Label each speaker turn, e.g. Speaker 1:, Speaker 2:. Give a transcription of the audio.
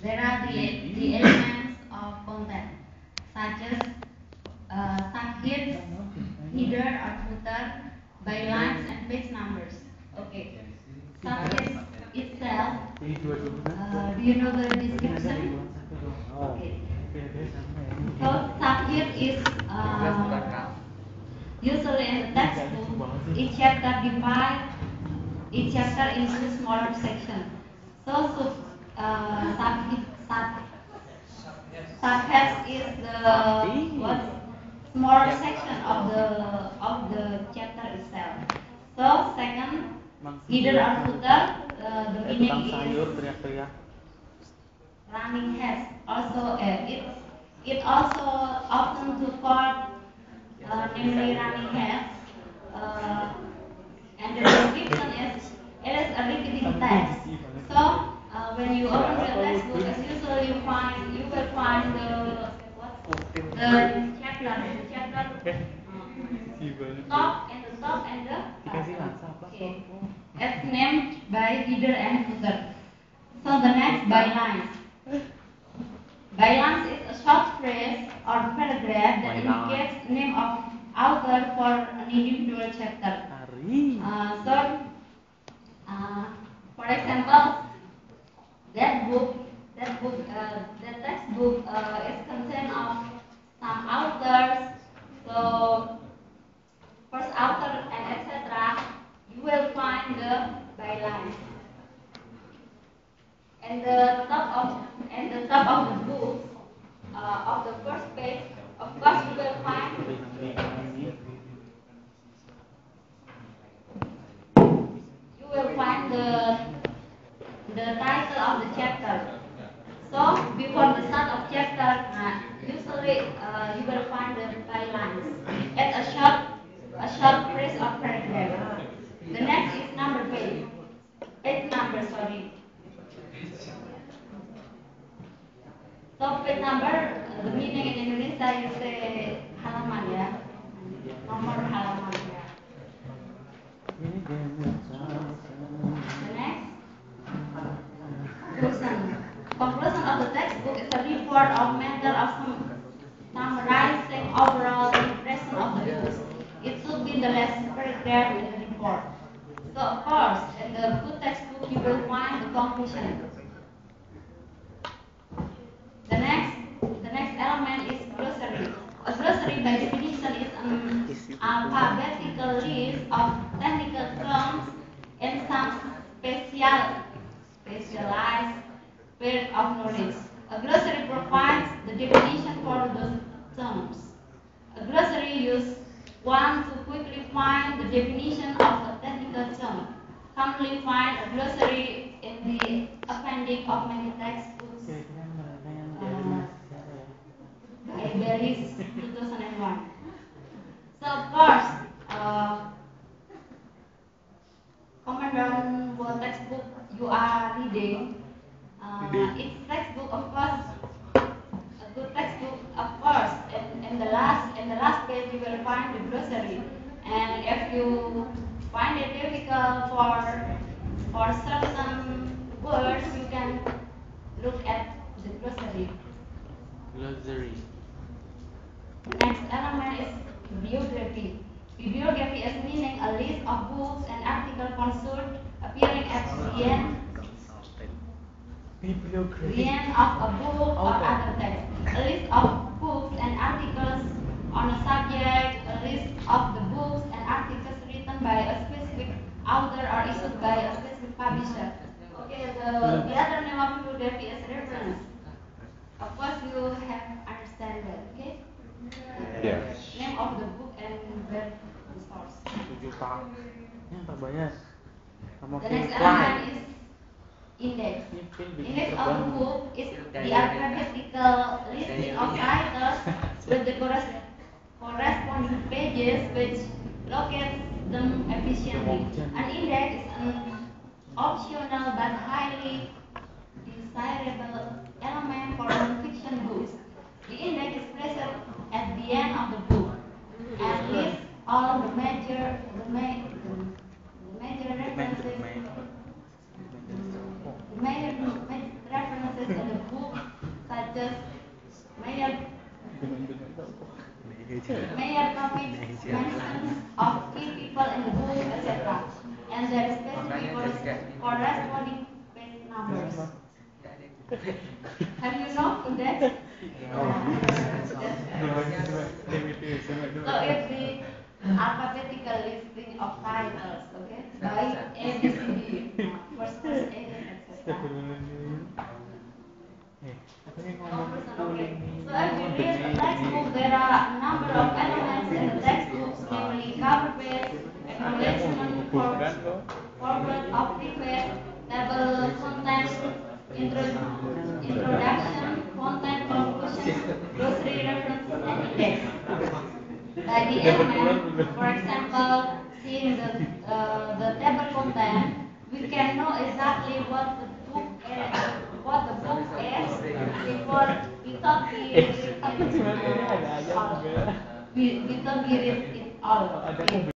Speaker 1: There are the, the elements of content, such as uh, subheads, header or footer, bylines, and page numbers. Okay. Subhead itself, uh, do you know the description? Okay. So subhead is uh, usually in the textbook, each chapter divided each chapter into smaller sections. So uh, sub, sub, subhead is the what smaller section of the of the chapter itself. So second, header or footer, uh, the meaning is running heads. Also, uh, it it also often to call uh, namely running heads. Uh, and the description is it is a repeating text. So when you open the textbook, as usual you find you will find the what the chapter the chapter top and the top and the bottom. Okay. It's named by header and footer. So the next bylines. Bylines is a short phrase or paragraph that
Speaker 2: Byline.
Speaker 1: indicates name of author for an individual chapter.
Speaker 2: Hari.
Speaker 1: Uh, so, uh, for example, that book, that book, uh, that textbook uh, is content of some authors. So, first author and etc. You will find the bylines. And the top of and the top of the book uh, of the first page, of course, you will find you will find the the title of the chapter. So before the start of chapter, uh, usually uh, you will find the bylines. It's a short a short phrase or paragraph. The next is number page. Page number, sorry. So page number, uh, the meaning in Indonesia is the halaman ya, nomor halaman ya. The next, conclusion. Conclusion of the textbook is a report of matter of some summarizing overall impression of the book. It should be the last paragraph in the report. So of course, in the good textbook you will find the conclusion. The next, the next element is glossary. A glossary by definition is an alphabetical list of technical terms and some special, specialized field of knowledge. A glossary provides the definition for those terms. A glossary uses one to quickly find the definition of a technical term. Commonly find a glossary in the appendix of many textbooks by Berries 2001. So of course, uh, comment on textbook you are reading. Uh, each textbook, of course, a good textbook, of course, in, in the last in the last page you will find the glossary. And if you find it difficult for for certain words, you can look at the glossary.
Speaker 2: Glossary.
Speaker 1: Next element is bibliography. Bibliography is meaning a list of books and articles consulted appearing at the end, the end of a book or other text. A list of books and articles on a subject, a list of the books and articles written by a specific author or issued by a specific publisher. Okay, the, the other name of bibliography is reference. Of course, you have understand that, okay?
Speaker 3: Yes.
Speaker 1: Name of the book and where the source.
Speaker 2: 7 tahun. Yang tak bayar. Sama
Speaker 1: The next
Speaker 2: film
Speaker 1: element is index.
Speaker 2: Ini film bikin
Speaker 1: Index of
Speaker 2: terbang.
Speaker 1: the book is the alphabetical listing of titles with the corresponding pages which locates them efficiently. An index is an optional but highly desirable element for non-fiction books. The index is placed at the end of the book and lists all the major the, ma- the major references the major, major references in the book Mayor Mayor topics mentions of key people in the book, etc. And there is specific corres- corresponding page numbers. Have you known that? No. So it's the alphabetical listing of titles, okay? By A, B, C, D. First class A, etc. Okay. So as you read the textbook, there are a number of elements in the textbooks, namely cover page, acknowledgement, for- forward of request, table content, intro- introduction, content, conclusion, glossary reference, and index. By the element, for example, seeing the, uh, the table content, we can know exactly what the book is, what the book is before we thought we read it all. We, we thought we read it all.